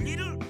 little